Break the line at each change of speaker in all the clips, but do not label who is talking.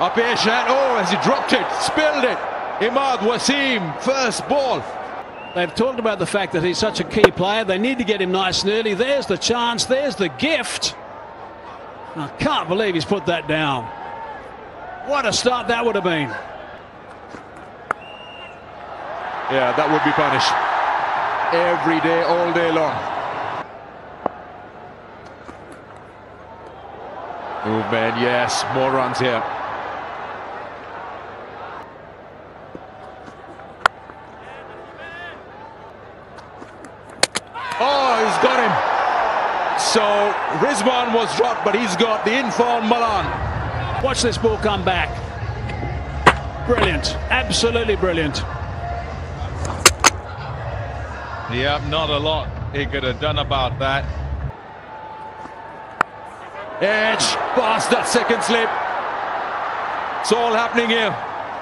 Up Ishan. Oh, as he dropped it, spilled it. Imad Wasim, first ball.
They've talked about the fact that he's such a key player. They need to get him nice and early. There's the chance. There's the gift. I can't believe he's put that down. What a start that would have been.
Yeah, that would be punished. Every day, all day long. Movement, yes, more runs here. Oh, he's got him. So Rizwan was dropped, but he's got the informed Malan.
Watch this ball come back. Brilliant. Absolutely brilliant.
Yep, not a lot he could have done about that.
Edge past that second slip. It's all happening here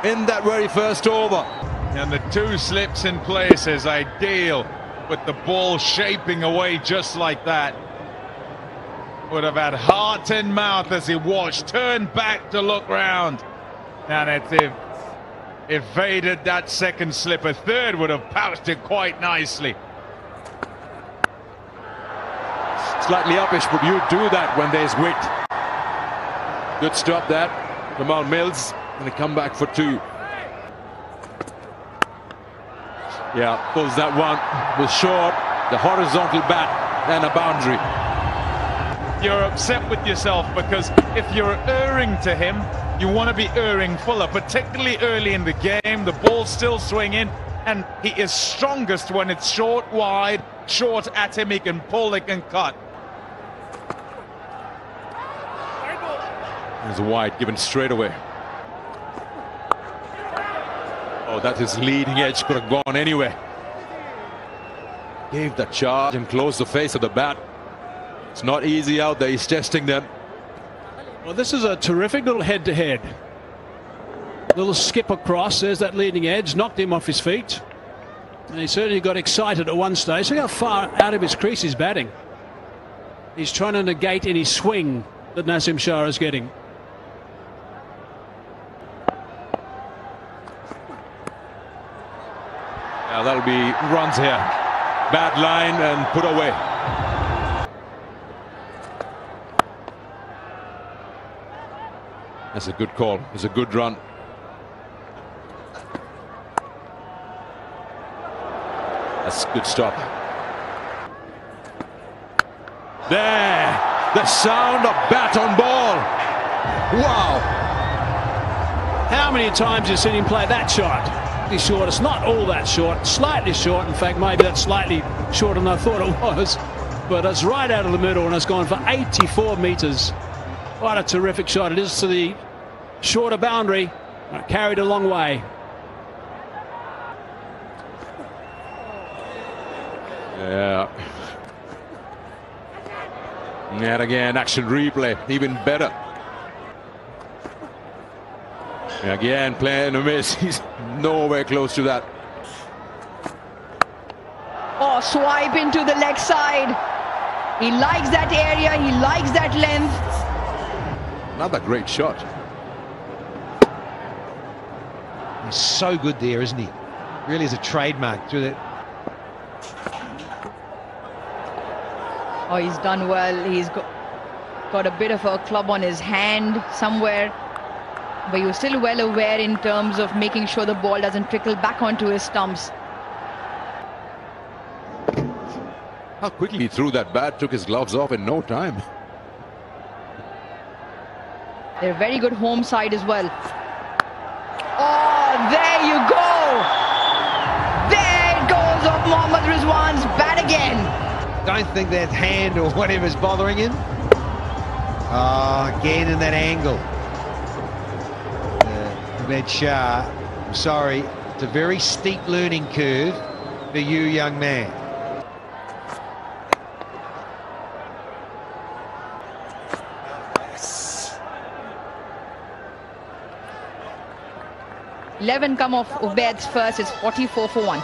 in that very first over.
And the two slips in place is ideal with the ball shaping away just like that. Would have had heart in mouth as he watched, turned back to look round. And it ev evaded that second slip. A third would have pouched it quite nicely.
Slightly uppish, but you do that when there's width. Good stop that. Tymal Mills and to come back for two. Yeah, pulls that one. Was short. The horizontal bat and a boundary.
You're upset with yourself because if you're erring to him, you want to be erring fuller, particularly early in the game. The ball's still swinging, and he is strongest when it's short, wide, short at him. He can pull, he can cut.
There's a wide given straight away. Oh, that is leading edge could have gone anywhere. Gave the charge and closed the face of the bat. It's not easy out there. He's testing them.
Well, this is a terrific little head-to-head. Little skip across. There's that leading edge. Knocked him off his feet. And he certainly got excited at one stage. Look how far out of his crease he's batting. He's trying to negate any swing that Naseem Shah is getting.
Now that'll be runs here. Bad line and put away. That's a good call. It's a good run. That's a good stop. There, the sound of bat on ball. Wow.
How many times have you seen him play that shot? Short. It's not all that short, slightly short. In fact, maybe that's slightly shorter than I thought it was. But it's right out of the middle and it's gone for 84 metres. What a terrific shot. It is to the shorter boundary. Carried a long way.
Yeah. And again, action replay, even better. Again, playing a miss. He's nowhere close to that.
Oh, swipe into the leg side. He likes that area. He likes that length.
Another great shot.
He's so good there, isn't he? Really is a trademark through that.
Oh, he's done well. He's got, got a bit of a club on his hand somewhere but you're still well aware in terms of making sure the ball doesn't trickle back onto his stumps.
How quickly he threw that bat, took his gloves off in no time.
They're a very good home side as well. Oh, there you go! There it goes off Mohammad Rizwan's bat again.
Don't think that hand or whatever's bothering him. Oh, again in that angle. Ubaid Shah. I'm sorry, it's a very steep learning curve for you, young man.
Eleven come off Ubaid's first. It's 44 for one.